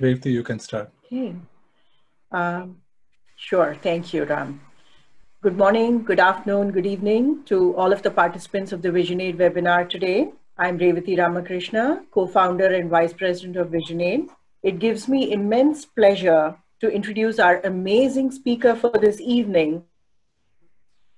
Revati, you can start. Okay. Um, sure. Thank you, Ram. Good morning, good afternoon, good evening to all of the participants of the VisionAid webinar today. I'm Revati Ramakrishna, co-founder and vice president of VisionAid. It gives me immense pleasure to introduce our amazing speaker for this evening,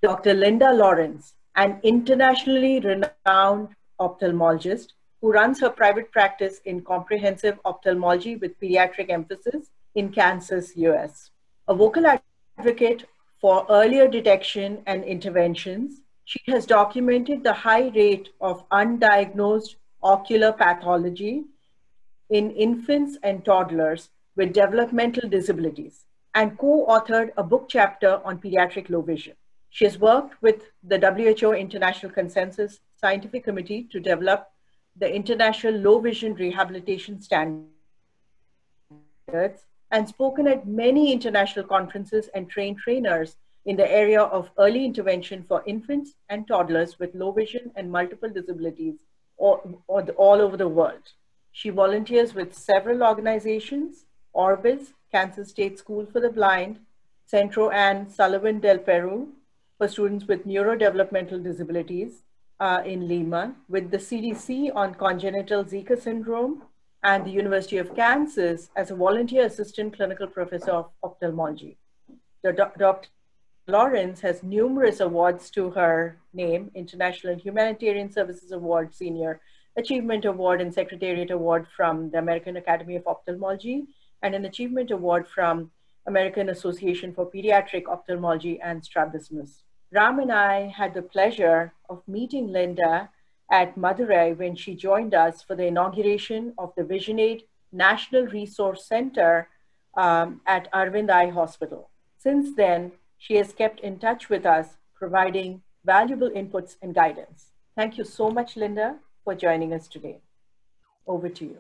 Dr. Linda Lawrence, an internationally renowned ophthalmologist who runs her private practice in comprehensive ophthalmology with pediatric emphasis in Kansas, US. A vocal advocate for earlier detection and interventions, she has documented the high rate of undiagnosed ocular pathology in infants and toddlers with developmental disabilities and co-authored a book chapter on pediatric low vision. She has worked with the WHO International Consensus Scientific Committee to develop the International Low Vision Rehabilitation Standards and spoken at many international conferences and trained trainers in the area of early intervention for infants and toddlers with low vision and multiple disabilities all, all over the world. She volunteers with several organizations, Orbis, Kansas State School for the Blind, Centro Ann Sullivan del Peru for students with neurodevelopmental disabilities, uh, in Lima with the CDC on congenital Zika syndrome and the University of Kansas as a volunteer assistant clinical professor of ophthalmology. Dr. Lawrence has numerous awards to her name, International Humanitarian Services Award, Senior Achievement Award and Secretariat Award from the American Academy of Ophthalmology, and an Achievement Award from American Association for Pediatric Ophthalmology and Strabismus. Ram and I had the pleasure of meeting Linda at Madurai when she joined us for the inauguration of the VisionAid National Resource Center um, at Aravind Eye Hospital. Since then, she has kept in touch with us, providing valuable inputs and guidance. Thank you so much, Linda, for joining us today. Over to you.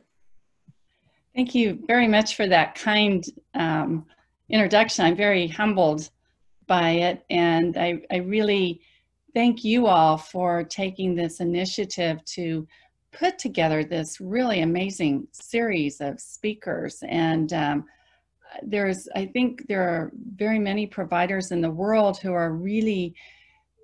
Thank you very much for that kind um, introduction. I'm very humbled by it. And I, I really thank you all for taking this initiative to put together this really amazing series of speakers. And um, there's, I think there are very many providers in the world who are really,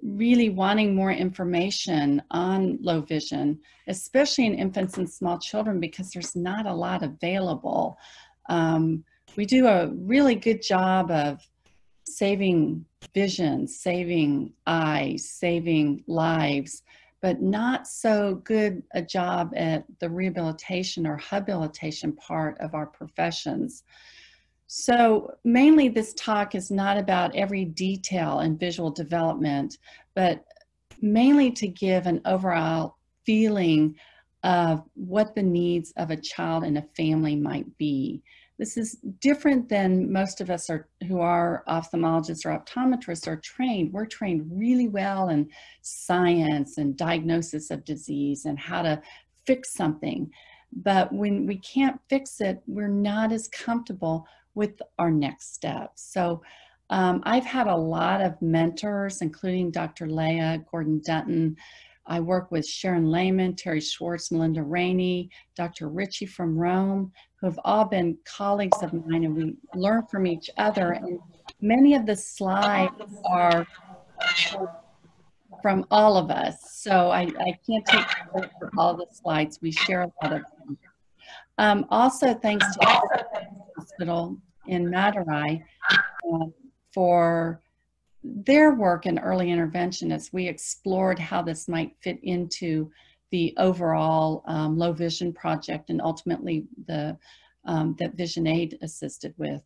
really wanting more information on low vision, especially in infants and small children, because there's not a lot available. Um, we do a really good job of saving vision, saving eyes, saving lives, but not so good a job at the rehabilitation or habilitation part of our professions. So mainly this talk is not about every detail in visual development, but mainly to give an overall feeling of what the needs of a child and a family might be. This is different than most of us are who are ophthalmologists or optometrists are trained. We're trained really well in science and diagnosis of disease and how to fix something. But when we can't fix it, we're not as comfortable with our next steps. So um, I've had a lot of mentors, including Dr. Lea Gordon Dutton, I work with Sharon Lehman, Terry Schwartz, Melinda Rainey, Dr. Ricci from Rome, who have all been colleagues of mine, and we learn from each other. And many of the slides are from all of us, so I, I can't take credit for all the slides. We share a lot of them. Um, also, thanks to the hospital in Madurai uh, for their work in early intervention as we explored how this might fit into the overall um, low vision project and ultimately the um, that VisionAid assisted with.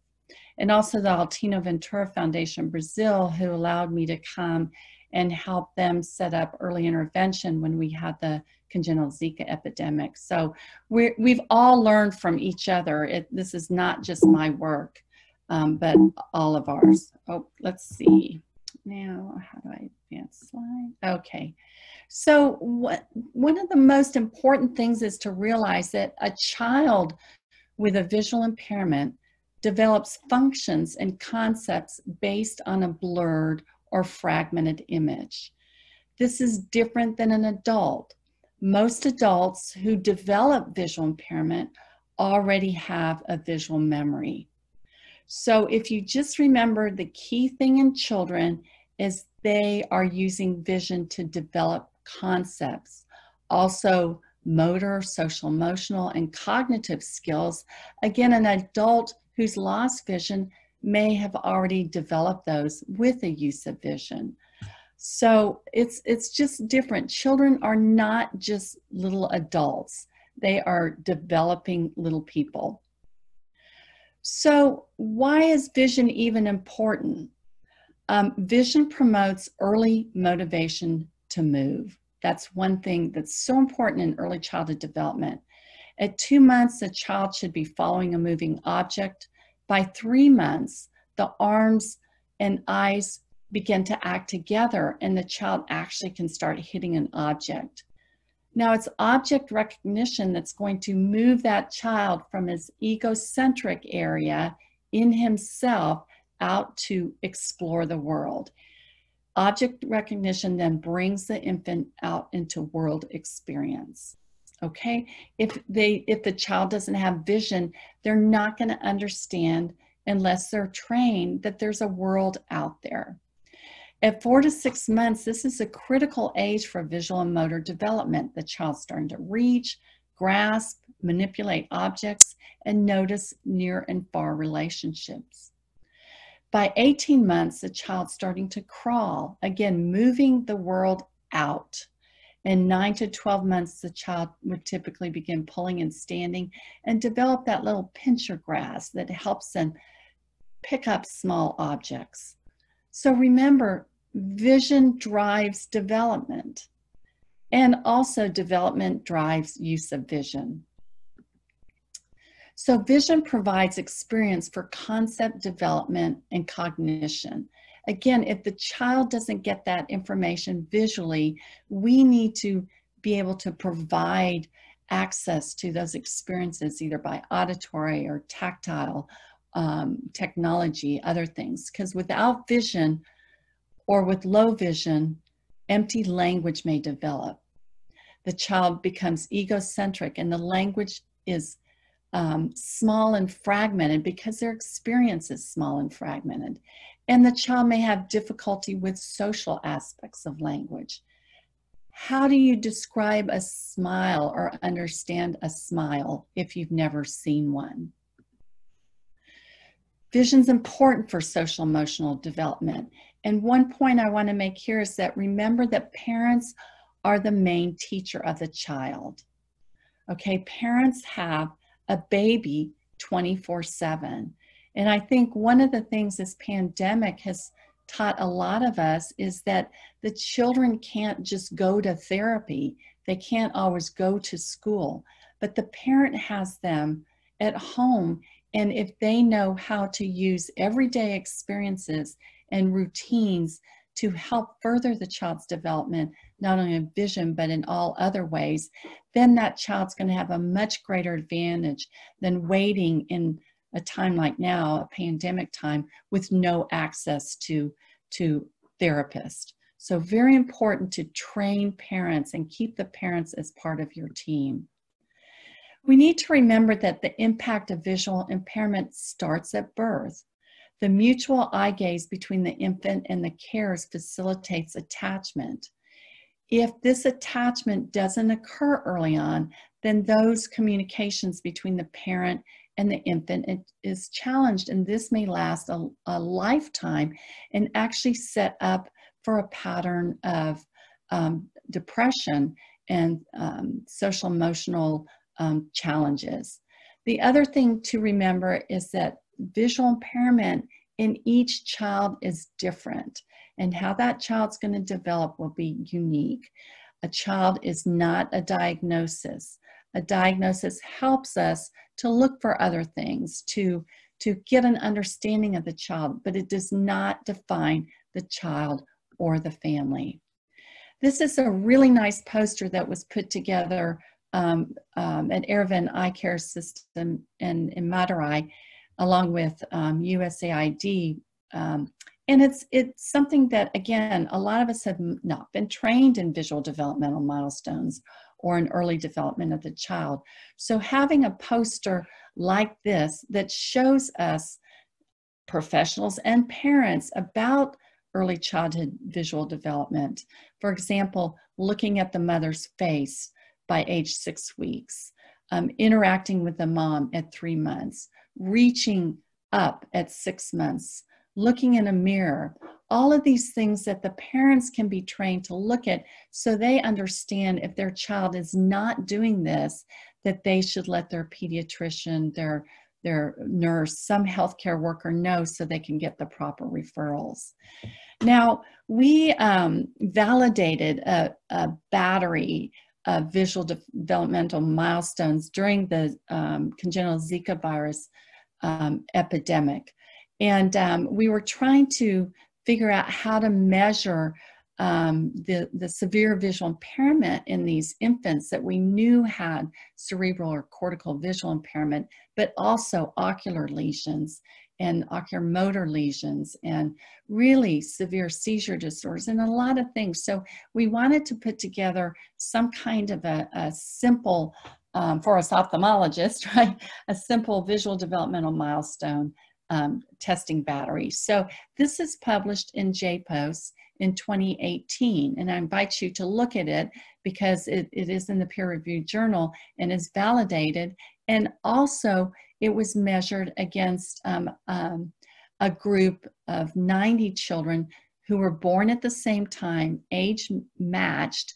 And also the Altino Ventura Foundation Brazil who allowed me to come and help them set up early intervention when we had the congenital Zika epidemic. So we we've all learned from each other. It, this is not just my work um, but all of ours. Oh, let's see. Now, how do I advance slide? Okay. So what, one of the most important things is to realize that a child with a visual impairment develops functions and concepts based on a blurred or fragmented image. This is different than an adult. Most adults who develop visual impairment already have a visual memory. So if you just remember the key thing in children is they are using vision to develop concepts. Also, motor, social emotional, and cognitive skills. Again, an adult who's lost vision may have already developed those with the use of vision. So it's it's just different. Children are not just little adults. They are developing little people. So why is vision even important? Um, vision promotes early motivation to move. That's one thing that's so important in early childhood development. At two months, the child should be following a moving object. By three months, the arms and eyes begin to act together and the child actually can start hitting an object. Now it's object recognition that's going to move that child from his egocentric area in himself out to explore the world. Object recognition then brings the infant out into world experience. Okay, if they if the child doesn't have vision, they're not going to understand unless they're trained that there's a world out there. At four to six months, this is a critical age for visual and motor development. The child's starting to reach, grasp, manipulate objects, and notice near and far relationships. By 18 months, the child's starting to crawl, again, moving the world out. In 9 to 12 months, the child would typically begin pulling and standing and develop that little pincher grasp that helps them pick up small objects. So remember, vision drives development and also development drives use of vision. So vision provides experience for concept development and cognition. Again, if the child doesn't get that information visually, we need to be able to provide access to those experiences either by auditory or tactile um, technology, other things. Because without vision or with low vision, empty language may develop. The child becomes egocentric and the language is um, small and fragmented because their experience is small and fragmented. And the child may have difficulty with social aspects of language. How do you describe a smile or understand a smile if you've never seen one? Vision's important for social emotional development. And one point I want to make here is that remember that parents are the main teacher of the child. Okay, parents have a baby 24 7. And I think one of the things this pandemic has taught a lot of us is that the children can't just go to therapy, they can't always go to school, but the parent has them at home. And if they know how to use everyday experiences and routines to help further the child's development, not only in vision, but in all other ways, then that child's going to have a much greater advantage than waiting in a time like now, a pandemic time, with no access to, to therapists. So very important to train parents and keep the parents as part of your team. We need to remember that the impact of visual impairment starts at birth. The mutual eye gaze between the infant and the carers facilitates attachment. If this attachment doesn't occur early on, then those communications between the parent and the infant is challenged, and this may last a, a lifetime and actually set up for a pattern of um, depression and um, social emotional um, challenges. The other thing to remember is that visual impairment in each child is different and how that child's going to develop will be unique. A child is not a diagnosis. A diagnosis helps us to look for other things, to, to get an understanding of the child, but it does not define the child or the family. This is a really nice poster that was put together um, um, at Aravind Eye Care System in, in Madurai along with um, USAID. Um, and it's, it's something that, again, a lot of us have not been trained in visual developmental milestones or in early development of the child. So having a poster like this that shows us professionals and parents about early childhood visual development. For example, looking at the mother's face by age six weeks, um, interacting with the mom at three months, reaching up at six months, looking in a mirror, all of these things that the parents can be trained to look at so they understand if their child is not doing this, that they should let their pediatrician, their their nurse, some healthcare worker know so they can get the proper referrals. Now, we um, validated a, a, battery of visual de developmental milestones during the um, congenital Zika virus um, epidemic. And um, we were trying to figure out how to measure um, the, the severe visual impairment in these infants that we knew had cerebral or cortical visual impairment, but also ocular lesions and oculomotor lesions and really severe seizure disorders and a lot of things. So we wanted to put together some kind of a, a simple, um, for us ophthalmologists, right, a simple visual developmental milestone um, testing battery. So this is published in JAAPOS in 2018, and I invite you to look at it because it, it is in the peer-reviewed journal and is validated. And also, it was measured against um, um, a group of 90 children who were born at the same time, age matched,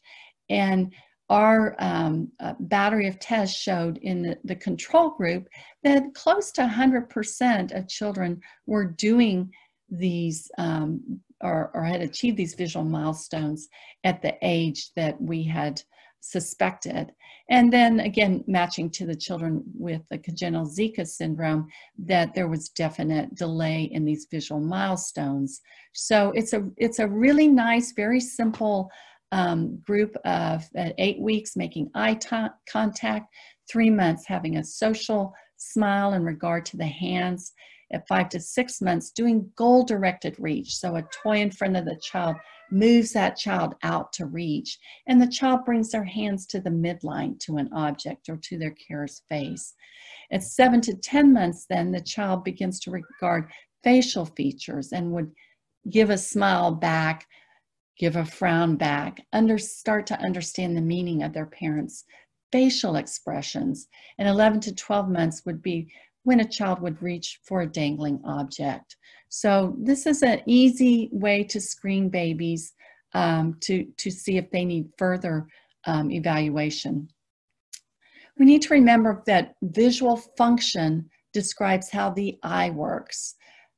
and our um, uh, battery of tests showed in the, the control group that close to 100% of children were doing these um, or, or, had achieved these visual milestones at the age that we had suspected. And then again, matching to the children with the congenital Zika syndrome, that there was definite delay in these visual milestones. So it's a, it's a really nice, very simple um, group of uh, eight weeks making eye contact, three months having a social smile in regard to the hands, at five to six months doing goal directed reach. So a toy in front of the child moves that child out to reach, and the child brings their hands to the midline to an object or to their carer's face. At seven to 10 months, then the child begins to regard facial features and would give a smile back give a frown back, under, start to understand the meaning of their parents' facial expressions. And 11 to 12 months would be when a child would reach for a dangling object. So this is an easy way to screen babies um, to, to see if they need further um, evaluation. We need to remember that visual function describes how the eye works.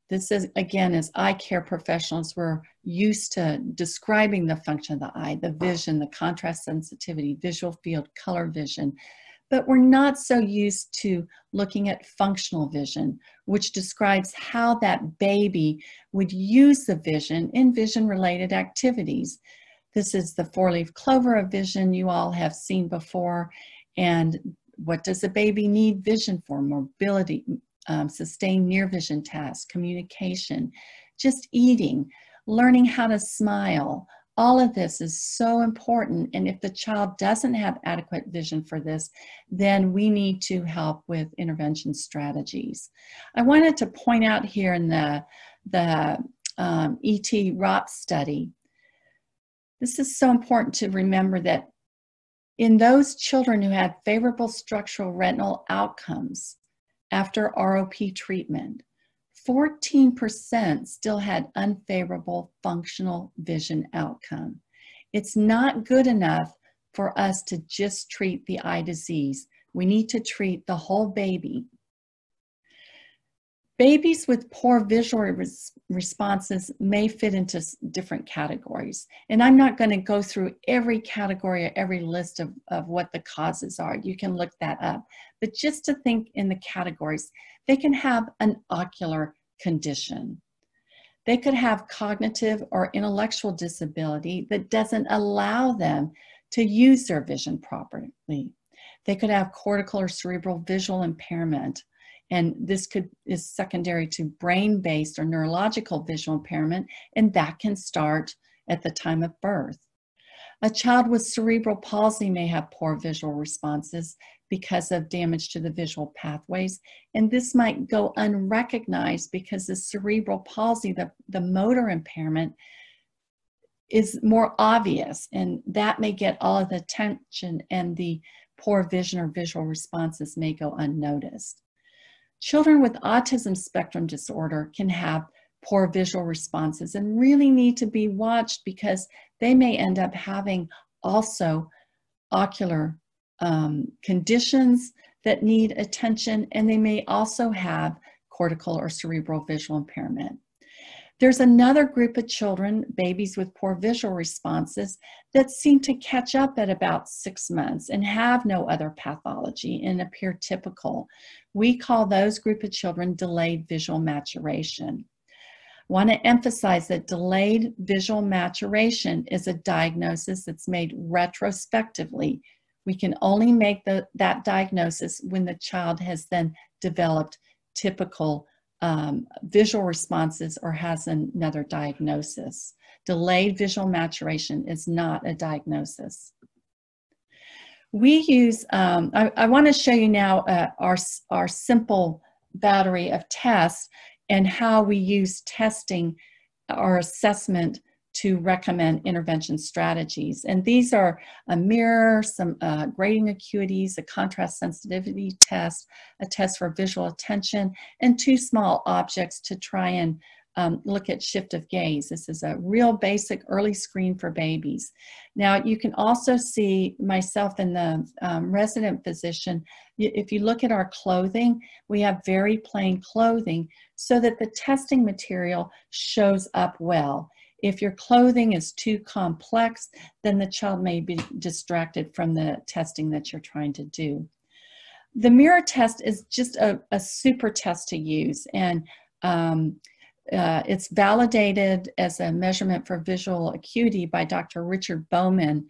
This is, again, as eye care professionals, we're used to describing the function of the eye, the vision, the contrast sensitivity, visual field, color vision. But we're not so used to looking at functional vision, which describes how that baby would use the vision in vision related activities. This is the four leaf clover of vision you all have seen before. And what does a baby need vision for? Mobility, um, sustained near vision tasks, communication, just eating, learning how to smile. All of this is so important. And if the child doesn't have adequate vision for this, then we need to help with intervention strategies. I wanted to point out here in the, the um, E.T. ROP study, this is so important to remember that in those children who had favorable structural retinal outcomes, after ROP treatment, 14% still had unfavorable functional vision outcome. It's not good enough for us to just treat the eye disease. We need to treat the whole baby Babies with poor visual res responses may fit into different categories. And I'm not going to go through every category or every list of, of what the causes are. You can look that up. But just to think in the categories, they can have an ocular condition. They could have cognitive or intellectual disability that doesn't allow them to use their vision properly. They could have cortical or cerebral visual impairment and this could is secondary to brain-based or neurological visual impairment and that can start at the time of birth A child with cerebral palsy may have poor visual responses because of damage to the visual pathways. And this might go unrecognized because the cerebral palsy, the, the motor impairment, is more obvious and that may get all of the attention and the poor vision or visual responses may go unnoticed. Children with autism spectrum disorder can have poor visual responses and really need to be watched because they may end up having also ocular um, conditions that need attention and they may also have cortical or cerebral visual impairment. There's another group of children, babies with poor visual responses, that seem to catch up at about six months and have no other pathology and appear typical. We call those group of children delayed visual maturation. I Want to emphasize that delayed visual maturation is a diagnosis that's made retrospectively. We can only make the, that diagnosis when the child has then developed typical um, visual responses or has another diagnosis. Delayed visual maturation is not a diagnosis. We use, um, I, I want to show you now uh, our, our simple battery of tests and how we use testing our assessment to recommend intervention strategies. And these are a mirror, some uh, grating acuities, a contrast sensitivity test, a test for visual attention, and two small objects to try and um, look at shift of gaze. This is a real basic early screen for babies. Now you can also see myself and the um, resident physician, if you look at our clothing, we have very plain clothing so that the testing material shows up well. If your clothing is too complex, then the child may be distracted from the testing that you're trying to do. The mirror test is just a, a super test to use and um, uh, it's validated as a measurement for visual acuity by Dr. Richard Bowman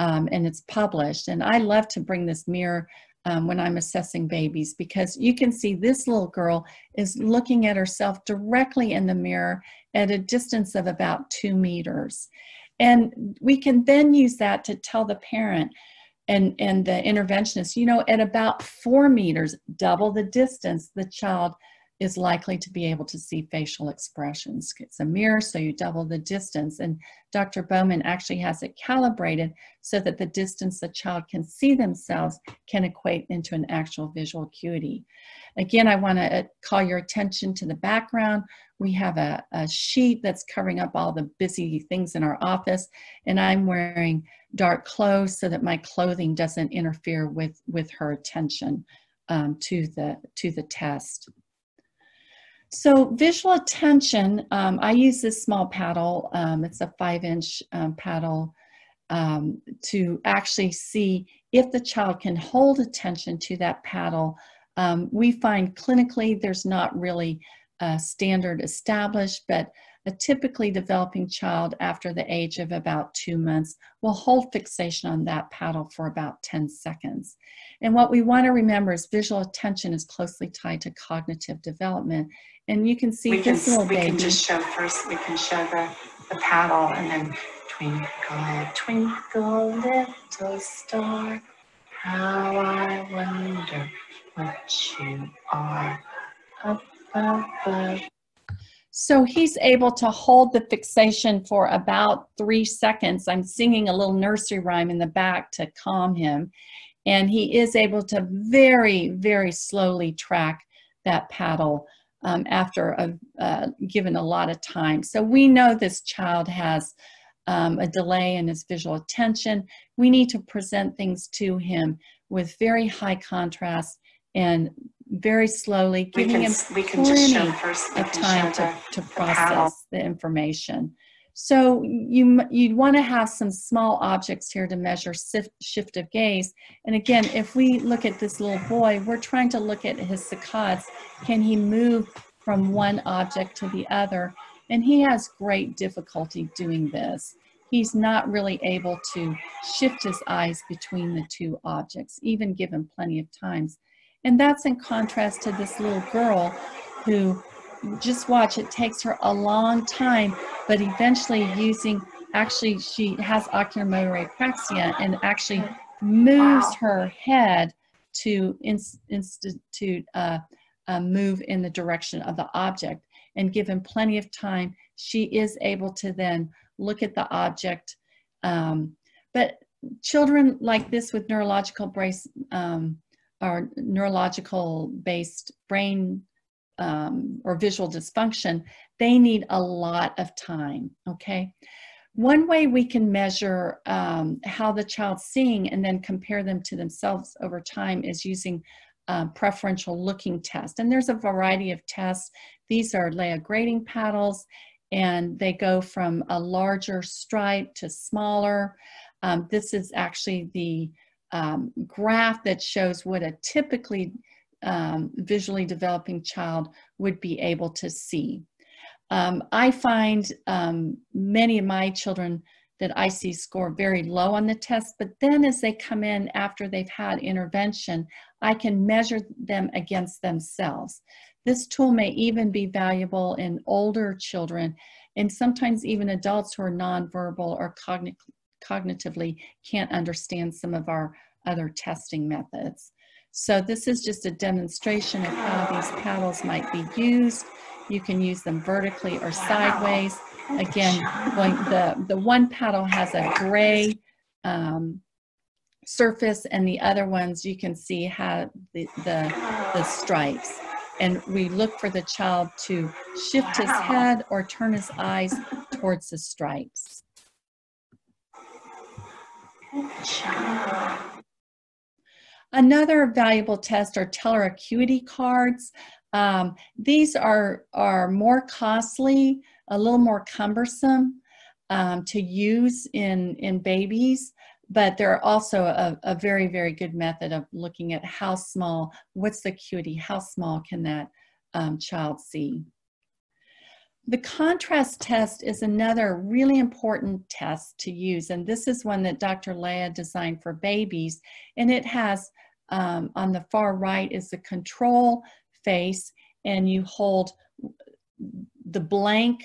um, and it's published. And I love to bring this mirror um, when I'm assessing babies because you can see this little girl is looking at herself directly in the mirror at a distance of about two meters. And we can then use that to tell the parent and, and the interventionist, you know, at about four meters, double the distance, the child is likely to be able to see facial expressions. It's a mirror, so you double the distance. And Dr. Bowman actually has it calibrated so that the distance the child can see themselves can equate into an actual visual acuity. Again, I want to uh, call your attention to the background. We have a, a sheet that's covering up all the busy things in our office, and I'm wearing dark clothes so that my clothing doesn't interfere with, with her attention um, to, the, to the test. So visual attention, um, I use this small paddle. Um, it's a five inch um, paddle um, to actually see if the child can hold attention to that paddle. Um, we find clinically there's not really a standard established, but a typically developing child after the age of about two months will hold fixation on that paddle for about 10 seconds. And what we want to remember is visual attention is closely tied to cognitive development. And you can see we can, little we baby. can just show first, we can show the, the paddle and then twinkle, twinkle, little star, how I wonder what you are up above. So he's able to hold the fixation for about three seconds. I'm singing a little nursery rhyme in the back to calm him. And he is able to very, very slowly track that paddle um, after a, uh, given a lot of time. So we know this child has um, a delay in his visual attention. We need to present things to him with very high contrast and very slowly, giving can, him plenty of time to, to process the, the information. So you, you'd want to have some small objects here to measure shift of gaze. And again, if we look at this little boy, we're trying to look at his saccades. Can he move from one object to the other? And he has great difficulty doing this. He's not really able to shift his eyes between the two objects, even given plenty of times. And that's in contrast to this little girl who just watch, it takes her a long time, but eventually using actually she has oculomotor apraxia and actually moves wow. her head to institute a, uh, move in the direction of the object. And given plenty of time, she is able to then look at the object. Um, but children like this with neurological brace um, or neurological based brain um, or visual dysfunction, they need a lot of time, okay? One way we can measure um, how the child's seeing and then compare them to themselves over time is using uh, preferential looking test. And there's a variety of tests. These are Lea grating paddles, and they go from a larger stripe to smaller. Um, this is actually the um, graph that shows what a typically um, visually developing child would be able to see. Um, I find um, many of my children that I see score very low on the test, but then as they come in after they've had intervention, I can measure them against themselves. This tool may even be valuable in older children and sometimes even adults who are nonverbal or cogn cognitively can't understand some of our other testing methods. So this is just a demonstration of how these paddles might be used. You can use them vertically or sideways. Again, the, the one paddle has a gray um, surface and the other ones you can see have the, the, the stripes. And we look for the child to shift his head or turn his eyes towards the stripes. Another valuable test are teller acuity cards. Um, these are, are more costly, a little more cumbersome um, to use in, in babies, but they're also a, a very, very good method of looking at how small, what's the acuity, how small can that um, child see. The contrast test is another really important test to use, and this is one that Dr. Lea designed for babies, and it has um, on the far right is the control face, and you hold the blank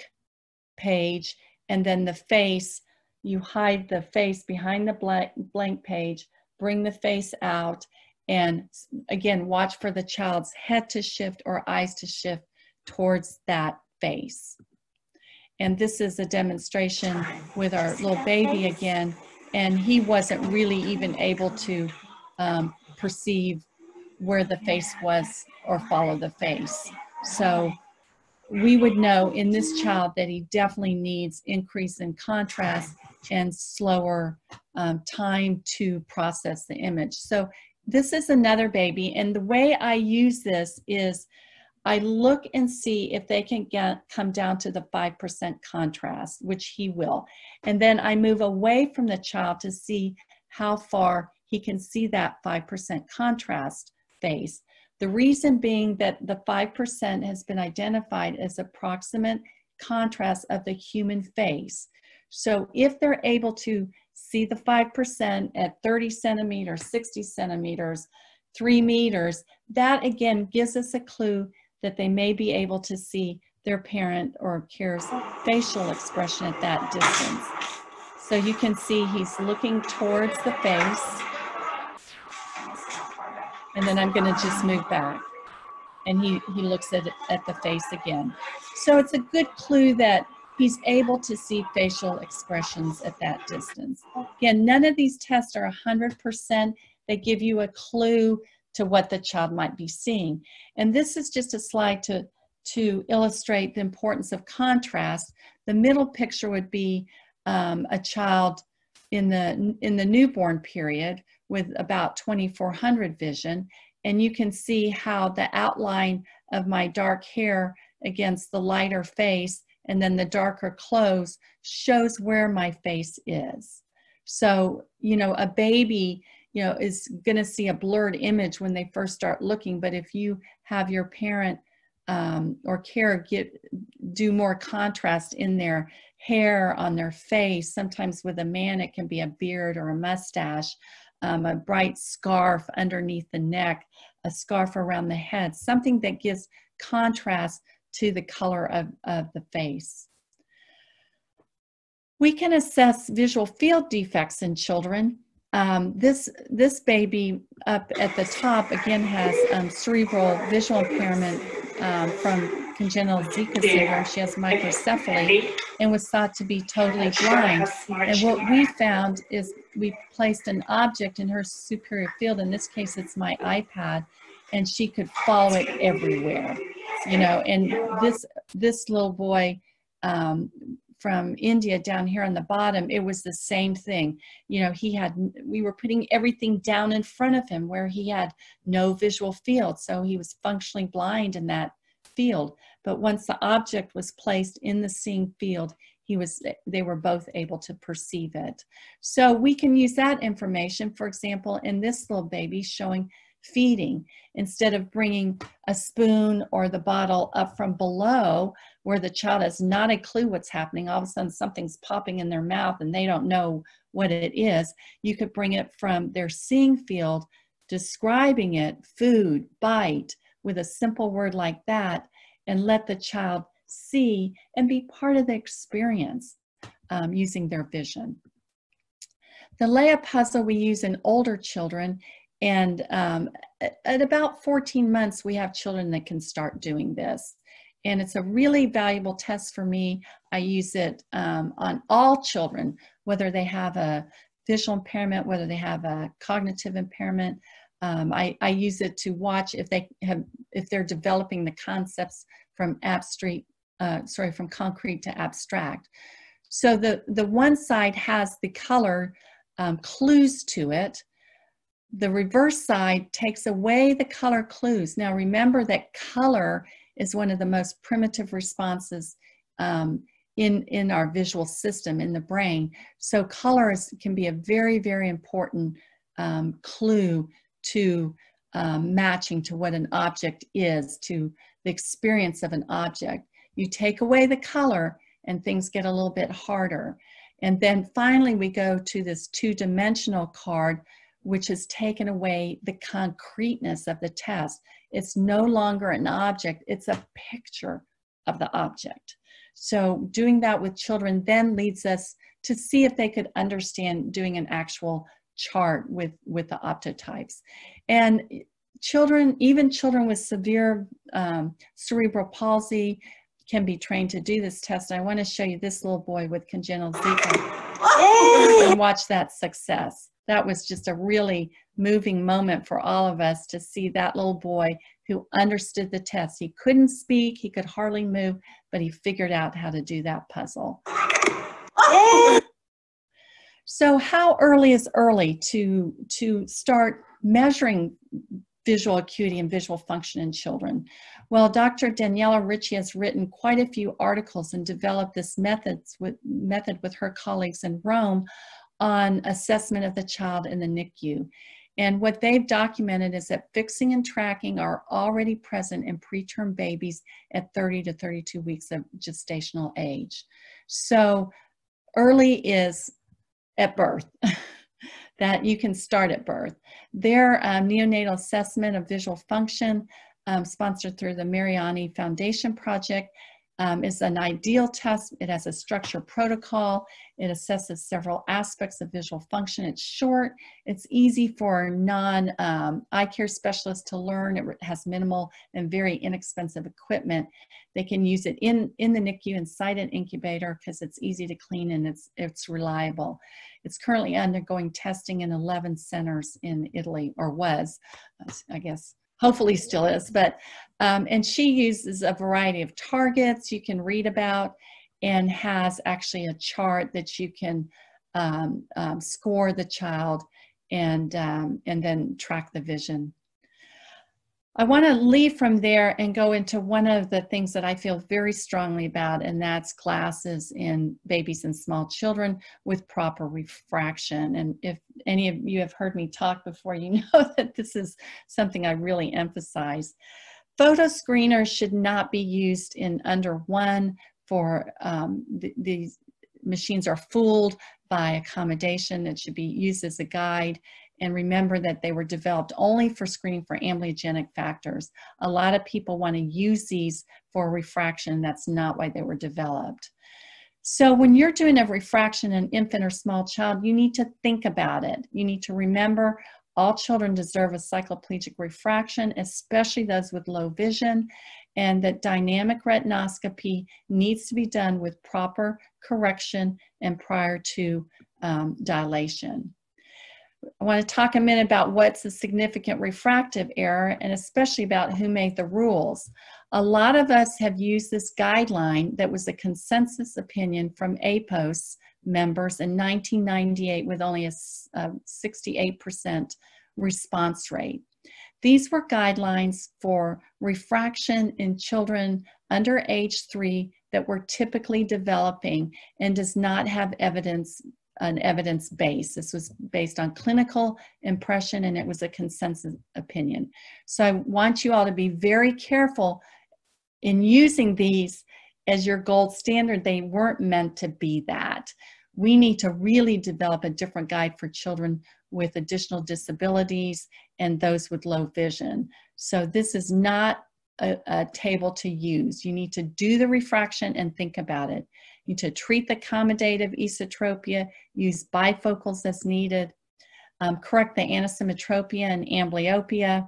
page, and then the face, you hide the face behind the blank, blank page, bring the face out, and again, watch for the child's head to shift or eyes to shift towards that face. And this is a demonstration with our little baby again, and he wasn't really even able to um, perceive where the face was or follow the face. So we would know in this child that he definitely needs increase in contrast and slower um, time to process the image. So this is another baby and the way I use this is I look and see if they can get come down to the 5% contrast, which he will. And then I move away from the child to see how far he can see that 5% contrast face. The reason being that the 5% has been identified as approximate contrast of the human face. So if they're able to see the 5% at 30 centimeters, 60 centimeters, three meters, that again gives us a clue that they may be able to see their parent or care's facial expression at that distance. So you can see he's looking towards the face and then I'm going to just move back. And he, he looks at, at the face again. So it's a good clue that he's able to see facial expressions at that distance. Again, none of these tests are 100%. They give you a clue to what the child might be seeing. And this is just a slide to, to illustrate the importance of contrast. The middle picture would be um, a child in the, in the newborn period with about 2400 vision and you can see how the outline of my dark hair against the lighter face and then the darker clothes shows where my face is. So, you know, a baby, you know, is going to see a blurred image when they first start looking. But if you have your parent um, or care get do more contrast in their hair on their face, sometimes with a man it can be a beard or a mustache um, a bright scarf underneath the neck, a scarf around the head, something that gives contrast to the color of, of the face. We can assess visual field defects in children. Um, this, this baby up at the top again has um, cerebral visual impairment um, from congenital Zika syndrome. She has microcephaly and was thought to be totally blind. And what we found is we placed an object in her superior field. In this case, it's my iPad, and she could follow it everywhere. You know, and this this little boy um, from India down here on the bottom, it was the same thing. You know, he had, we were putting everything down in front of him where he had no visual field. So he was functionally blind in that field. But once the object was placed in the seeing field, he was they were both able to perceive it so we can use that information for example in this little baby showing feeding instead of bringing a spoon or the bottle up from below where the child has not a clue what's happening all of a sudden something's popping in their mouth and they don't know what it is you could bring it from their seeing field describing it food bite with a simple word like that and let the child see and be part of the experience um, using their vision. The Lea puzzle we use in older children and um, at about 14 months we have children that can start doing this. And it's a really valuable test for me. I use it um, on all children, whether they have a visual impairment, whether they have a cognitive impairment, um, I, I, use it to watch if they have if they're developing the concepts from abstract uh, sorry from concrete to abstract. So the the one side has the color um, clues to it the reverse side takes away the color clues now remember that color is one of the most primitive responses um, in in our visual system in the brain so colors can be a very very important um, clue to um, matching to what an object is, to the experience of an object. You take away the color and things get a little bit harder. And then finally we go to this two-dimensional card, which has taken away the concreteness of the test. It's no longer an object, it's a picture of the object. So doing that with children then leads us to see if they could understand doing an actual chart with, with the optotypes. And children, even children with severe um, cerebral palsy can be trained to do this test. I want to show you this little boy with congenital Zika and watch that success. That was just a really moving moment for all of us to see that little boy who understood the test. He couldn't speak, he could hardly move, but he figured out how to do that puzzle. So how early is early to, to start measuring visual acuity and visual function in children? Well, Dr. Daniela Ricci has written quite a few articles and developed this methods with, method with her colleagues in Rome on assessment of the child in the NICU. And what they've documented is that fixing and tracking are already present in preterm babies at 30 to 32 weeks of gestational age. So early is at birth. that you can start at birth. Their um, neonatal assessment of visual function, um, sponsored through the Mariani Foundation Project, um, is an ideal test. It has a structured protocol. It assesses several aspects of visual function. It's short. It's easy for non-eye um, care specialists to learn. It has minimal and very inexpensive equipment. They can use it in, in the NICU inside an incubator because it's easy to clean and it's, it's reliable. It's currently undergoing testing in 11 centers in Italy, or was, I guess, hopefully still is, but, um, and she uses a variety of targets you can read about and has actually a chart that you can um, um, score the child and, um, and then track the vision I want to leave from there and go into one of the things that I feel very strongly about, and that's glasses in babies and small children with proper refraction. And if any of you have heard me talk before, you know that this is something I really emphasize. Photo screeners should not be used in under one for um, th these machines are fooled by accommodation. It should be used as a guide and remember that they were developed only for screening for amblyogenic factors. A lot of people want to use these for refraction. That's not why they were developed. So when you're doing a refraction in an infant or small child, you need to think about it. You need to remember all children deserve a cycloplegic refraction, especially those with low vision, and that dynamic retinoscopy needs to be done with proper correction and prior to um, dilation. I want to talk a minute about what's a significant refractive error and especially about who made the rules. A lot of us have used this guideline that was a consensus opinion from AAPOS members in 1998 with only a, a 68% response rate. These were guidelines for refraction in children under age three that were typically developing and does not have evidence an evidence base. This was based on clinical impression and it was a consensus opinion. So I want you all to be very careful in using these as your gold standard. They weren't meant to be that we need to really develop a different guide for children with additional disabilities and those with low vision. So this is not a, a, table to use. You need to do the refraction and think about it. To treat the accommodative esotropia, use bifocals as needed, um, correct the anisometropia and amblyopia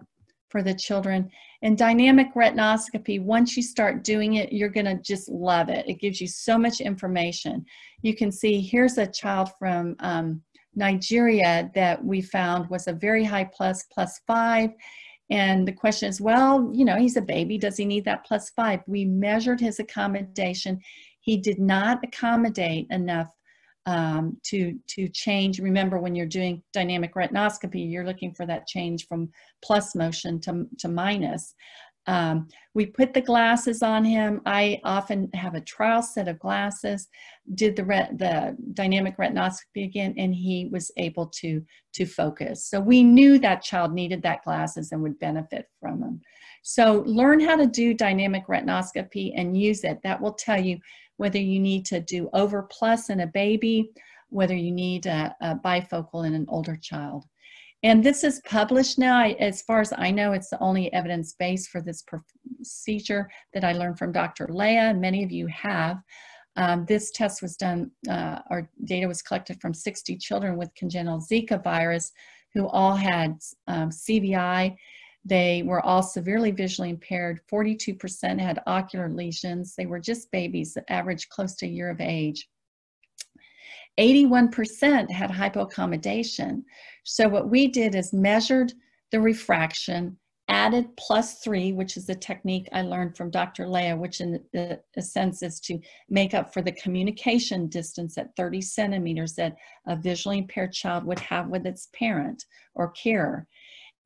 for the children. And dynamic retinoscopy, once you start doing it, you're gonna just love it. It gives you so much information. You can see here's a child from um, Nigeria that we found was a very high plus, plus five. And the question is, well, you know, he's a baby. Does he need that plus five? We measured his accommodation. He did not accommodate enough um, to, to change. Remember, when you're doing dynamic retinoscopy, you're looking for that change from plus motion to, to minus. Um, we put the glasses on him. I often have a trial set of glasses, did the, the dynamic retinoscopy again, and he was able to, to focus. So we knew that child needed that glasses and would benefit from them. So learn how to do dynamic retinoscopy and use it. That will tell you whether you need to do over plus in a baby, whether you need a, a bifocal in an older child. And this is published now. As far as I know, it's the only evidence base for this procedure that I learned from Dr. Lea, many of you have. Um, this test was done, uh, our data was collected from 60 children with congenital Zika virus who all had um, CVI. They were all severely visually impaired. 42% had ocular lesions. They were just babies that averaged close to a year of age. 81% had hypoaccommodation. So what we did is measured the refraction, added plus three, which is the technique I learned from Dr. Lea, which in the sense is to make up for the communication distance at 30 centimeters that a visually impaired child would have with its parent or carer.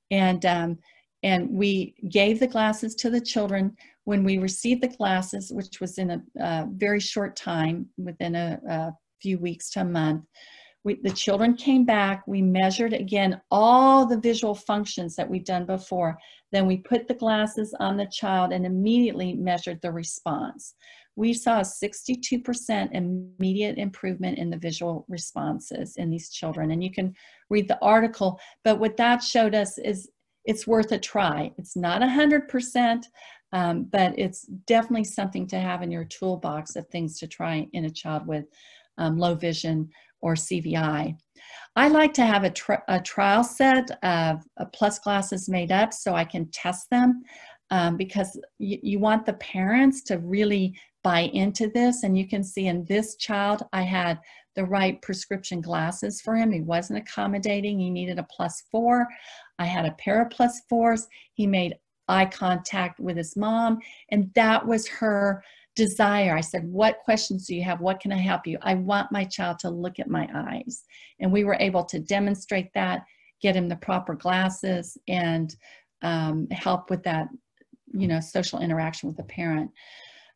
And, um, and we gave the glasses to the children when we received the glasses, which was in a, very short time, within a, a few weeks to a month. We, the children came back, we measured again all the visual functions that we've done before. Then we put the glasses on the child and immediately measured the response. We saw a 62% immediate improvement in the visual responses in these children. And you can read the article, but what that showed us is it's worth a try. It's not 100%, um, but it's definitely something to have in your toolbox of things to try in a child with um, low vision or CVI. I like to have a, a trial set of plus glasses made up so I can test them um, because you want the parents to really buy into this. And you can see in this child, I had the right prescription glasses for him. He wasn't accommodating. He needed a plus four. I had a pair of plus fours. He made eye contact with his mom, and that was her desire. I said, What questions do you have? What can I help you? I want my child to look at my eyes. And we were able to demonstrate that, get him the proper glasses, and um, help with that, you know, social interaction with the parent.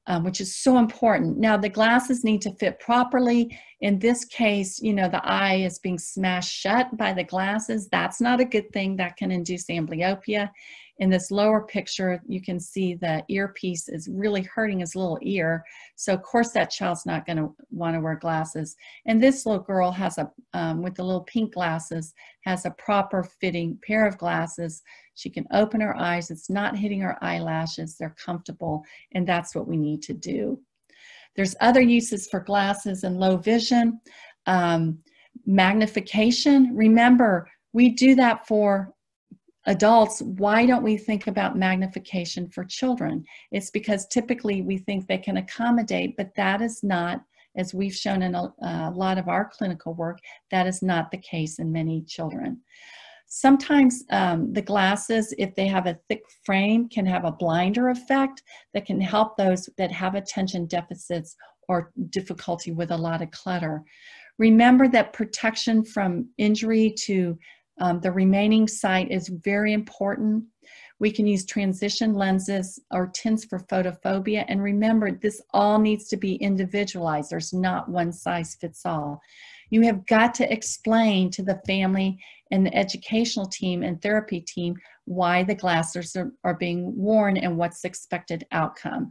Um, which is so important. Now, the glasses need to fit properly. In this case, you know, the eye is being smashed shut by the glasses. That's not a good thing. That can induce amblyopia. In this lower picture, you can see the earpiece is really hurting his little ear. So of course that child's not gonna wanna wear glasses. And this little girl has a, um, with the little pink glasses, has a proper fitting pair of glasses. She can open her eyes, it's not hitting her eyelashes, they're comfortable, and that's what we need to do. There's other uses for glasses and low vision. Um, magnification, remember, we do that for adults. Why don't we think about magnification for children? It's because typically we think they can accommodate, but that is not as we've shown in a, a, lot of our clinical work, that is not the case in many children. Sometimes um, the glasses, if they have a thick frame, can have a blinder effect that can help those that have attention deficits or difficulty with a lot of clutter. Remember that protection from injury to um, the remaining sight is very important. We can use transition lenses or tints for photophobia. And remember, this all needs to be individualized. There's not one size fits all. You have got to explain to the family and the educational team and therapy team why the glasses are, are being worn and what's the expected outcome.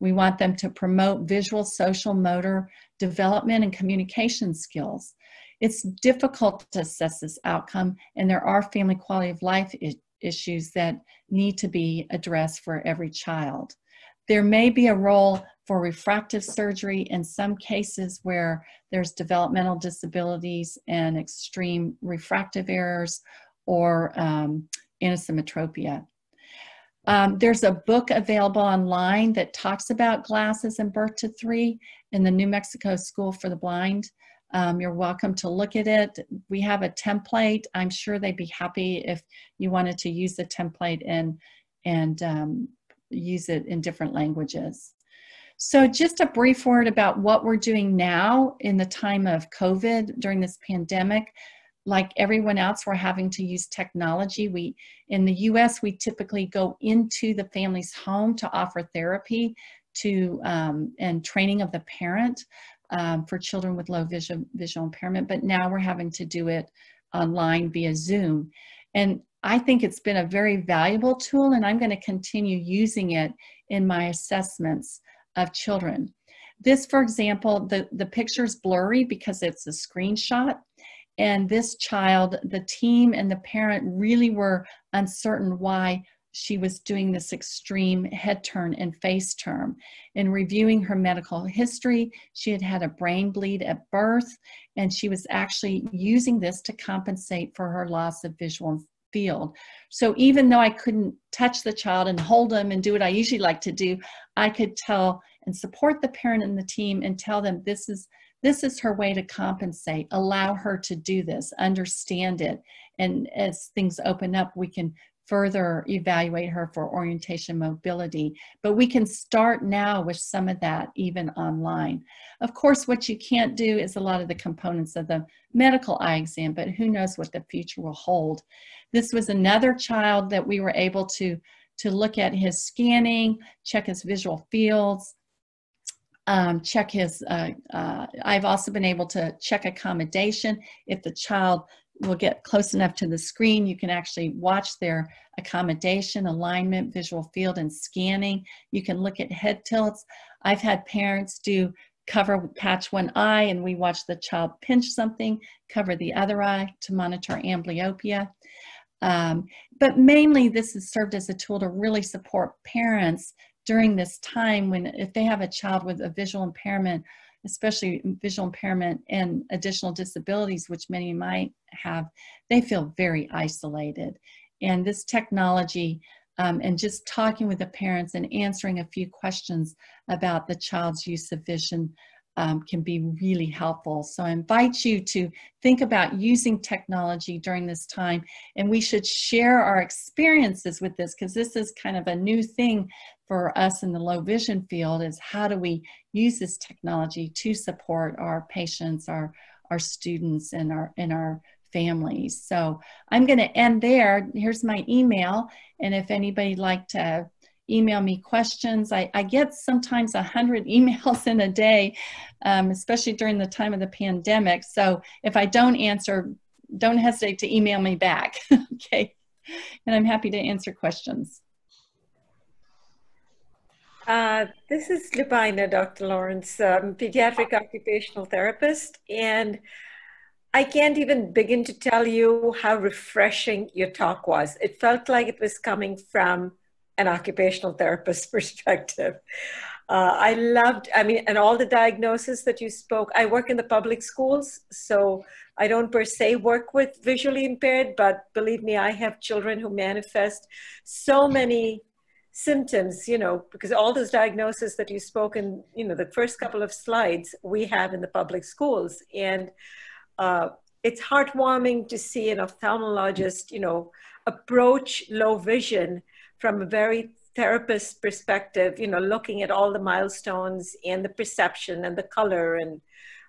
We want them to promote visual, social, motor development and communication skills. It's difficult to assess this outcome, and there are family quality of life issues that need to be addressed for every child. There may be a role for refractive surgery in some cases where there's developmental disabilities and extreme refractive errors or um, anisometropia. Um, there's a book available online that talks about glasses and birth to three in the New Mexico School for the Blind. Um, you're welcome to look at it. We have a template. I'm sure they'd be happy if you wanted to use the template and, and um, use it in different languages. So just a brief word about what we're doing now in the time of COVID during this pandemic. Like everyone else, we're having to use technology. We, in the US, we typically go into the family's home to offer therapy to um, and training of the parent um, for children with low vision, visual impairment, but now we're having to do it online via Zoom. And I think it's been a very valuable tool and I'm going to continue using it in my assessments of children. This, for example, the, the picture is blurry because it's a screenshot. And this child, the team and the parent really were uncertain why she was doing this extreme head turn and face turn. In reviewing her medical history, she had had a brain bleed at birth, and she was actually using this to compensate for her loss of visual field. So even though I couldn't touch the child and hold them and do what I usually like to do, I could tell and support the parent and the team and tell them this is this is her way to compensate. Allow her to do this, understand it. And as things open up, we can further evaluate her for orientation mobility. But we can start now with some of that even online. Of course, what you can't do is a lot of the components of the medical eye exam, but who knows what the future will hold. This was another child that we were able to, to look at his scanning, check his visual fields, um, check his, uh, uh, I've also been able to check accommodation. If the child will get close enough to the screen, you can actually watch their accommodation, alignment, visual field, and scanning. You can look at head tilts. I've had parents do cover patch one eye and we watch the child pinch something, cover the other eye to monitor amblyopia. Um, but mainly this has served as a tool to really support parents during this time when if they have a child with a visual impairment especially visual impairment and additional disabilities, which many might have, they feel very isolated. And this technology um, and just talking with the parents and answering a few questions about the child's use of vision um, can be really helpful. So I invite you to think about using technology during this time and we should share our experiences with this because this is kind of a new thing for us in the low vision field is how do we use this technology to support our patients, our, our students and our, and our families. So I'm going to end there. Here's my email. And if anybody like to email me questions. I, I get sometimes 100 emails in a day, um, especially during the time of the pandemic. So if I don't answer, don't hesitate to email me back. okay. And I'm happy to answer questions. Uh, this is Lubina, Dr. Lawrence, um, pediatric occupational therapist. And I can't even begin to tell you how refreshing your talk was. It felt like it was coming from an occupational therapist perspective. Uh, I loved, I mean, and all the diagnoses that you spoke. I work in the public schools, so I don't per se work with visually impaired, but believe me, I have children who manifest so many symptoms, you know, because all those diagnoses that you spoke in, you know, the first couple of slides we have in the public schools. And uh, it's heartwarming to see an ophthalmologist, you know, approach low vision from a very therapist perspective, you know, looking at all the milestones and the perception and the color and,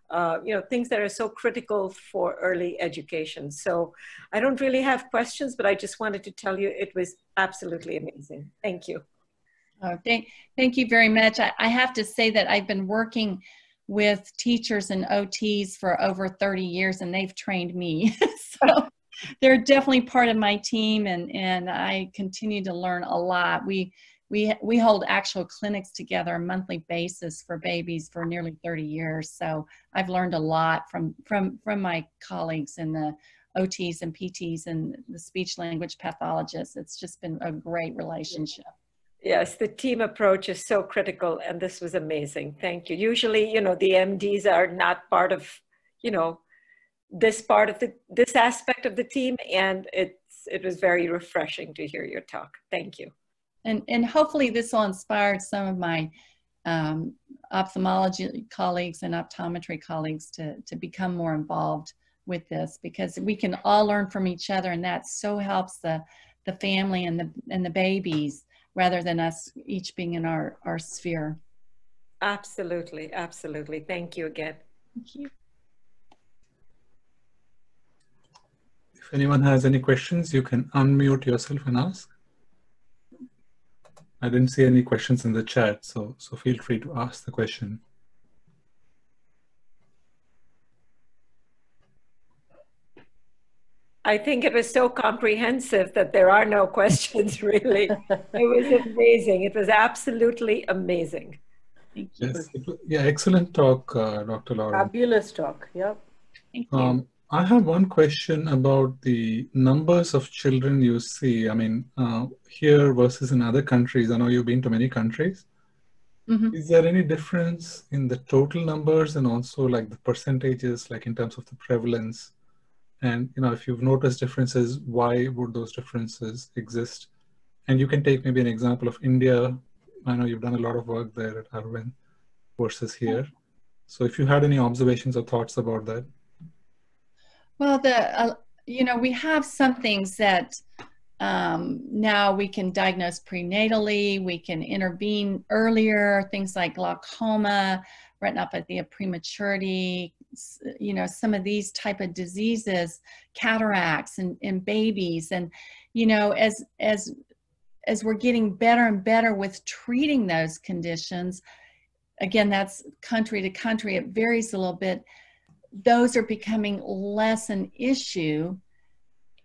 uh, you know, things that are so critical for early education. So I don't really have questions, but I just wanted to tell you it was absolutely amazing. Thank you. Oh, thank, thank you very much. I, I have to say that I've been working with teachers and OTs for over 30 years and they've trained me. so they're definitely part of my team and and I continue to learn a lot. We we we hold actual clinics together on a monthly basis for babies for nearly 30 years. So I've learned a lot from from from my colleagues in the OTs and PTs and the speech language pathologists. It's just been a great relationship. Yes, the team approach is so critical and this was amazing. Thank you. Usually, you know, the MDs are not part of, you know, this part of the this aspect of the team and it's it was very refreshing to hear your talk thank you and and hopefully this will inspire some of my um, ophthalmology colleagues and optometry colleagues to to become more involved with this because we can all learn from each other and that so helps the the family and the and the babies rather than us each being in our our sphere. Absolutely absolutely. Thank you again. Thank you. If anyone has any questions, you can unmute yourself and ask. I didn't see any questions in the chat, so, so feel free to ask the question. I think it was so comprehensive that there are no questions really. it was amazing. It was absolutely amazing. Yes, yeah, excellent talk, uh, Dr. Laura. Fabulous talk, yep. Thank you. Um, I have one question about the numbers of children you see. I mean, uh, here versus in other countries. I know you've been to many countries. Mm-hmm. Is there any difference in the total numbers and also like the percentages, like in terms of the prevalence? And you know, if you've noticed differences, why would those differences exist? And you can take maybe an example of India. I know you've done a lot of work there at Aravind versus here. So if you had any observations or thoughts about that. Well, the uh, you know we have some things that um, now we can diagnose prenatally. We can intervene earlier. Things like glaucoma, retinopathy of prematurity. You know some of these type of diseases, cataracts, and in babies. And you know as as as we're getting better and better with treating those conditions, again that's country to country. It varies a little bit those are becoming less an issue.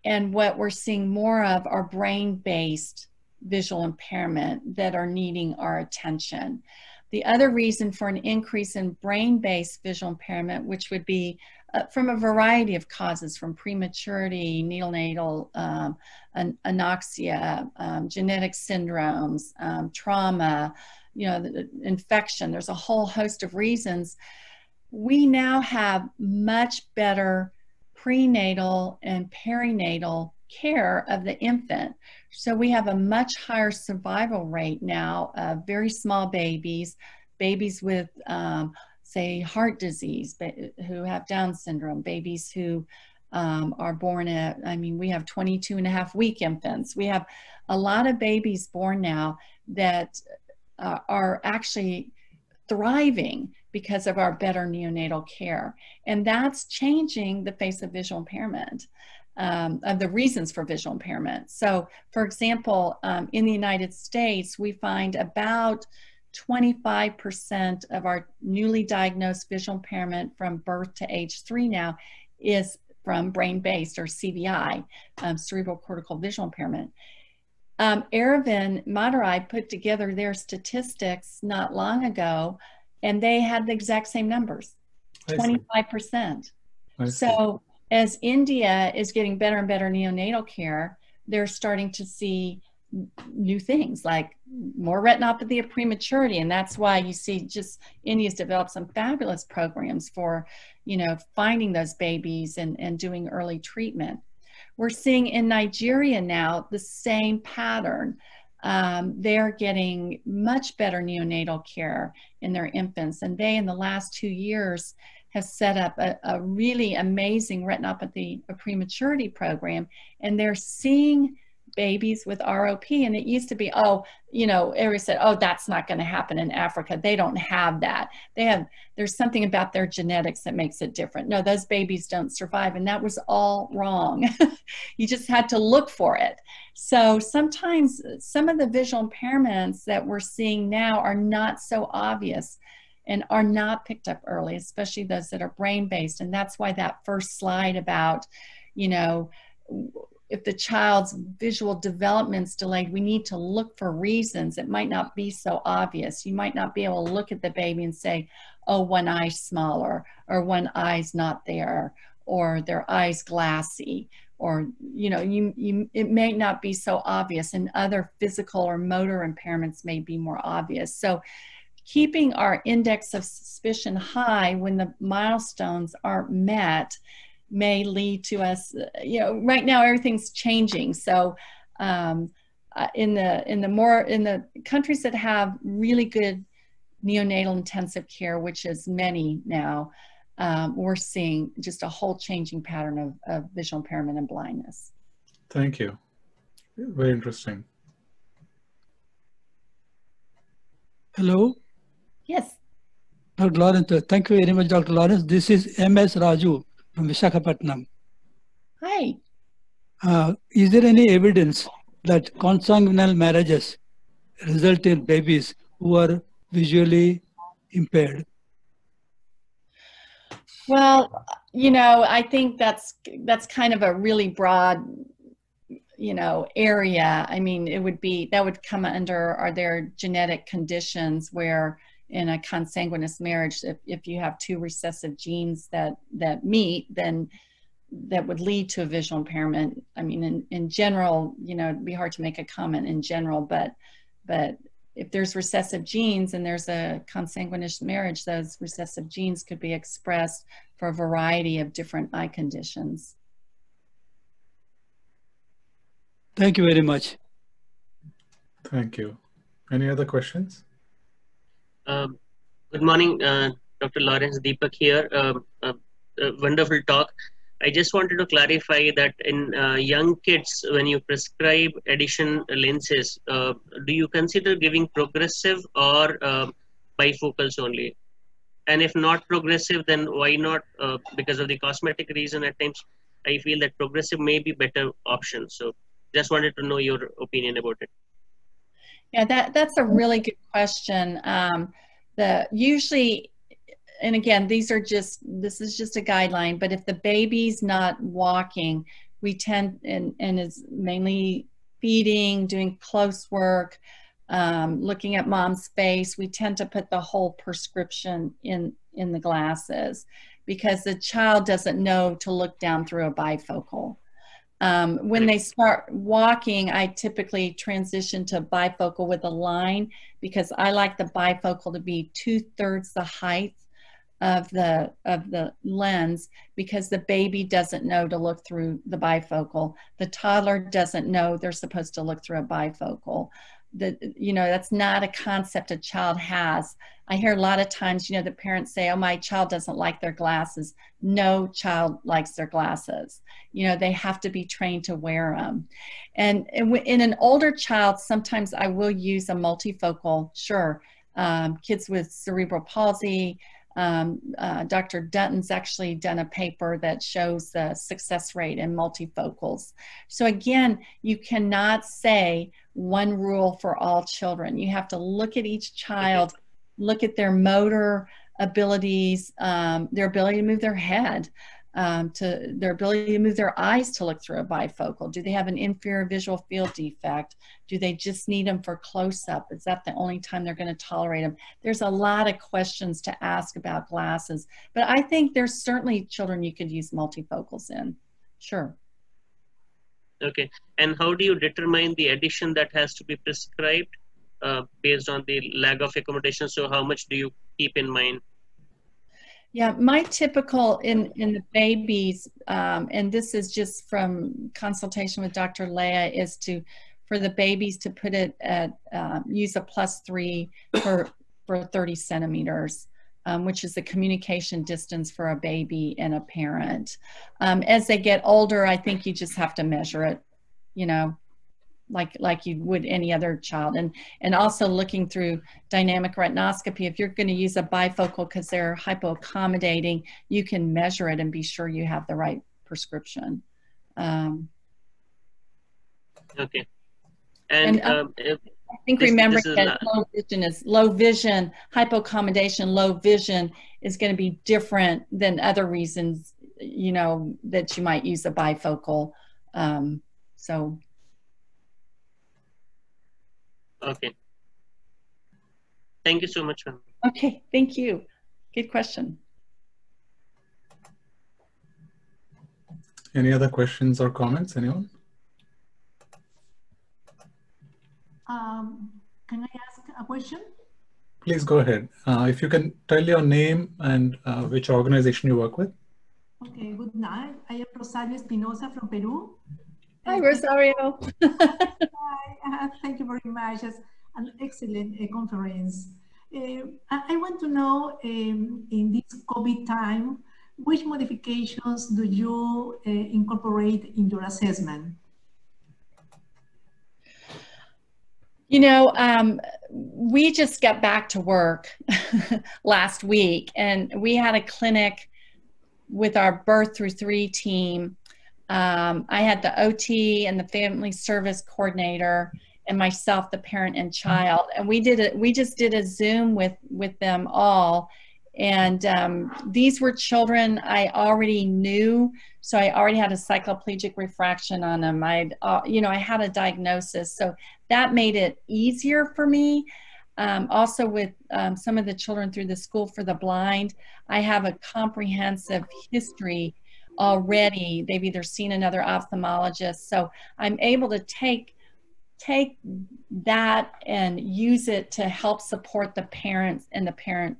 And what we're seeing more of are brain based visual impairment that are needing our attention. The other reason for an increase in brain based visual impairment, which would be uh, from a variety of causes, from prematurity, neonatal um, an- anoxia, um, genetic syndromes, um, trauma, you know, the, the infection. There's a whole host of reasons we now have much better prenatal and perinatal care of the infant. So we have a much higher survival rate now of very small babies, babies with, um, say, heart disease, who have Down syndrome, babies who um, are born at, I mean, we have 22 and a half week infants. We have a lot of babies born now that uh, are actually thriving because of our better neonatal care. And that's changing the face of visual impairment, um, of the reasons for visual impairment. So, for example, um, in the United States, we find about 25% of our newly diagnosed visual impairment from birth to age three now is from brain based or CVI, um, cerebral cortical visual impairment. Um, Aravind Madurai put together their statistics not long ago and they had the exact same numbers 25%. So, as India is getting better and better neonatal care, they're starting to see new things like more retinopathy of prematurity. And that's why you see just India's developed some fabulous programs for, you know, finding those babies and, and doing early treatment. We're seeing in Nigeria now the same pattern. Um, they're getting much better neonatal care in their infants. And they, in the last two years, have set up a, a really amazing retinopathy of prematurity program. And they're seeing babies with ROP. And it used to be, oh, you know, everybody said, oh, that's not going to happen in Africa. They don't have that. They have, there's something about their genetics that makes it different. No, those babies don't survive. And that was all wrong. you just had to look for it. So sometimes some of the visual impairments that we're seeing now are not so obvious and are not picked up early, especially those that are brain based. And that's why that first slide about, you know, if the child's visual development's delayed, we need to look for reasons. It might not be so obvious. You might not be able to look at the baby and say, oh, one eye's smaller, or one eye's not there, or their eye's glassy, or, you know, you, you, it may not be so obvious, and other physical or motor impairments may be more obvious. So keeping our index of suspicion high when the milestones aren't met may lead to us you know right now everything's changing so um, uh, in the in the more in the countries that have really good neonatal intensive care which is many now um, we're seeing just a whole changing pattern of, of visual impairment and blindness thank you very interesting hello yes Dr. Lawrence, thank you very much, Dr. Lawrence. This is M.S. Raju from Visakhapatnam. Hi. Uh, is there any evidence that consanguineal marriages result in babies who are visually impaired? Well, you know, I think that's that's kind of a really broad, you know, area. I mean, it would be that would come under are there genetic conditions where in a consanguineous marriage, if, if you have two recessive genes that, that meet, then that would lead to a visual impairment. I mean, in, in general, you know, it'd be hard to make a comment in general, but, but if there's recessive genes and there's a consanguineous marriage, those recessive genes could be expressed for a variety of different eye conditions. Thank you very much. Thank you. Any other questions? Um, good morning, uh, Dr. Lawrence Deepak here. Um, uh, uh, wonderful talk. I just wanted to clarify that in uh, young kids, when you prescribe addition lenses, uh, do you consider giving progressive or um, bifocals only? And if not progressive, then why not? Uh, because of the cosmetic reason, at times I feel that progressive may be better option. So just wanted to know your opinion about it. Yeah, that, that's a really good question. Um, the usually, and again, these are just, this is just a guideline, but if the baby's not walking, we tend, and, and is mainly feeding, doing close work, um, looking at mom's face, we tend to put the whole prescription in, in the glasses because the child doesn't know to look down through a bifocal. Um, when they start walking, I typically transition to bifocal with a line because I like the bifocal to be two thirds the height of the of the lens because the baby doesn't know to look through the bifocal. The toddler doesn't know they're supposed to look through a bifocal that you know that's not a concept a child has i hear a lot of times you know the parents say oh my child doesn't like their glasses no child likes their glasses you know they have to be trained to wear them and, in an older child sometimes i will use a multifocal sure um, kids with cerebral palsy um, uh, Dr. Dutton's actually done a paper that shows the success rate in multifocals. So again, you cannot say one rule for all children. You have to look at each child, look at their motor abilities, um, their ability to move their head, um, to their ability to move their eyes to look through a bifocal. Do they have an inferior visual field defect? Do they just need them for close up? Is that the only time they're going to tolerate them? There's a lot of questions to ask about glasses, but I think there's certainly children you could use multifocals in. Sure. Okay. And how do you determine the addition that has to be prescribed? uh, based on the lag of accommodation. So how much do you keep in mind? Yeah, my typical in in the babies, um, and this is just from consultation with Dr. Lea, is to for the babies to put it at um, use a plus three for for 30 centimeters. Um, which is the communication distance for a baby and a parent. Um, as they get older, I think you just have to measure it, you know, like like you would any other child. And and also looking through dynamic retinoscopy if you're going to use a bifocal because they're hypoaccommodating you can measure it and be sure you have the right prescription. Um, okay. And, and um, I think this, remember this that low vision is low vision, hypoaccommodation, low vision is going to be different than other reasons, you know, that you might use a bifocal. Um, so Okay. Thank you so much. Okay, thank you. Good question. Any other questions or comments, anyone? Um, can I ask a question? Please go ahead. Uh, if you can tell your name and uh, which organization you work with. Okay, good night. I am Rosario Espinosa from Peru. Hi, Rosario. Hi, uh, thank you very much. It's an excellent uh, conference. Uh, I, want to know um, in this COVID time, which modifications do you uh, incorporate in your assessment? You know, um, we just got back to work last week and we had a clinic with our birth through three team um, I had the OT and the family service coordinator and myself, the parent and child, and we did it. We just did a Zoom with with them all, and um, these were children I already knew, so I already had a cycloplegic refraction on them. I, uh, you know, I had a diagnosis, so that made it easier for me. Um, also, with um, some of the children through the School for the Blind, I have a comprehensive history already. They've either seen another ophthalmologist. So I'm able to take take that and use it to help support the parents and the parents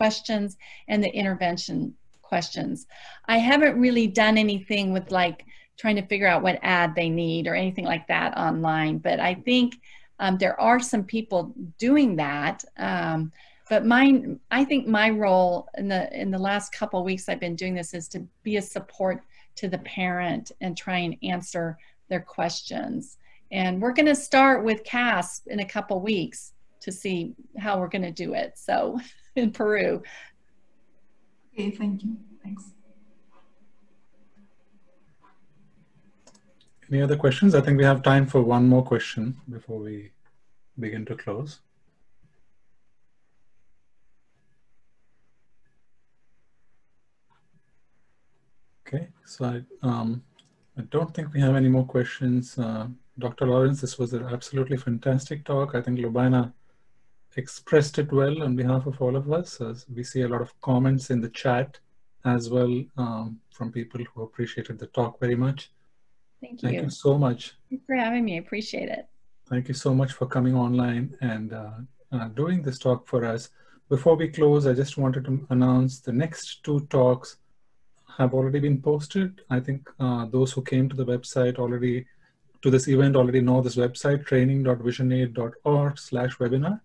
questions and the intervention questions. I haven't really done anything with like trying to figure out what ad they need or anything like that online, but I think um, there are some people doing that. Um, but mine i think my role in the in the last couple weeks i've been doing this is to be a support to the parent and try and answer their questions and we're going to start with CASP in a couple weeks to see how we're going to do it so in peru okay thank you thanks any other questions i think we have time for one more question before we begin to close Okay, so I, um, I don't think we have any more questions. Uh, Dr. Lawrence, this was an absolutely fantastic talk. I think Lubaina expressed it well on behalf of all of us. As we see a lot of comments in the chat as well um, from people who appreciated the talk very much. Thank you. Thank you so much. Thanks for having me. I appreciate it. Thank you so much for coming online and uh, uh, doing this talk for us. Before we close, I just wanted to announce the next two talks have already been posted. I think uh, those who came to the website already, to this event already know this website, training.visionaid.org slash webinar.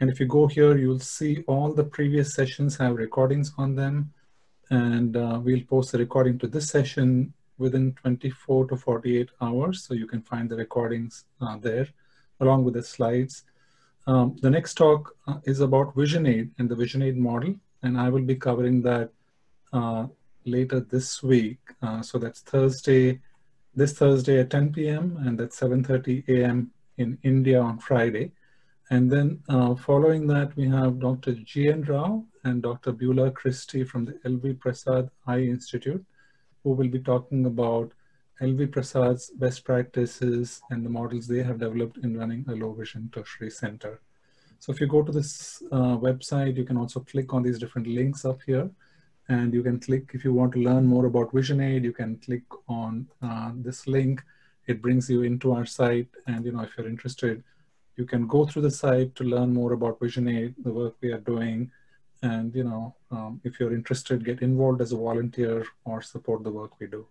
And if you go here, you'll see all the previous sessions have recordings on them. And uh, we'll post the recording to this session within 24 to 48 hours. So you can find the recordings uh, there along with the slides. Um, the next talk uh, is about VisionAid and the VisionAid model. And I will be covering that uh, later this week. Uh, so that's Thursday, this Thursday at 10 p.m. and at 7.30 a.m. in India on Friday. And then uh, following that, we have Dr. G.N. Rao and Dr. Beula Christy from the LV Prasad Eye Institute, who will be talking about LV Prasad's best practices and the models they have developed in running a low vision tertiary center. So if you go to this uh, website, you can also click on these different links up here and you can click, if you want to learn more about VisionAid, you can click on uh, this link. It brings you into our site. And you know, if you're interested, you can go through the site to learn more about Vision Aid, the work we are doing. And, you know, um, if you're interested, get involved as a volunteer or support the work we do.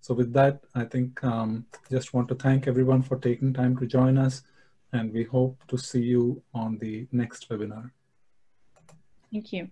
So with that, I think um, just want to thank everyone for taking time to join us. And we hope to see you on the next webinar. Thank you.